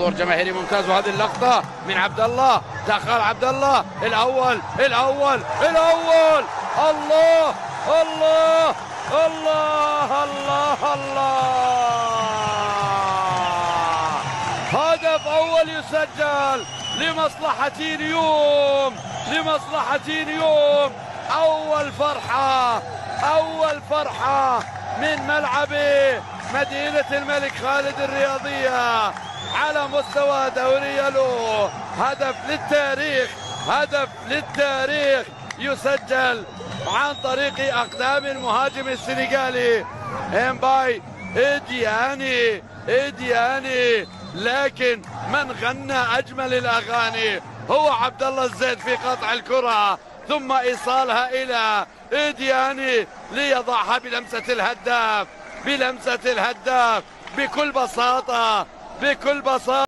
حضور جماهيري ممتاز وهذه اللقطة من عبد الله دخل عبد الله الأول الأول الأول. الله الله الله الله الله. هدف أول يسجل لمصلحة نيوم لمصلحة نيوم أول فرحة أول فرحة. من ملعب مدينة الملك خالد الرياضية على مستوى دوري له هدف للتاريخ هدف للتاريخ. يسجل عن طريق أقدام المهاجم السنغالي إمباي إدياني إدياني. لكن من غنى أجمل الأغاني هو عبد الله الزيد في قطع الكرة. ثم إيصالها إلى إدياني ليضعها بلمسة الهداف بلمسة الهداف بكل بساطة بكل بساطة.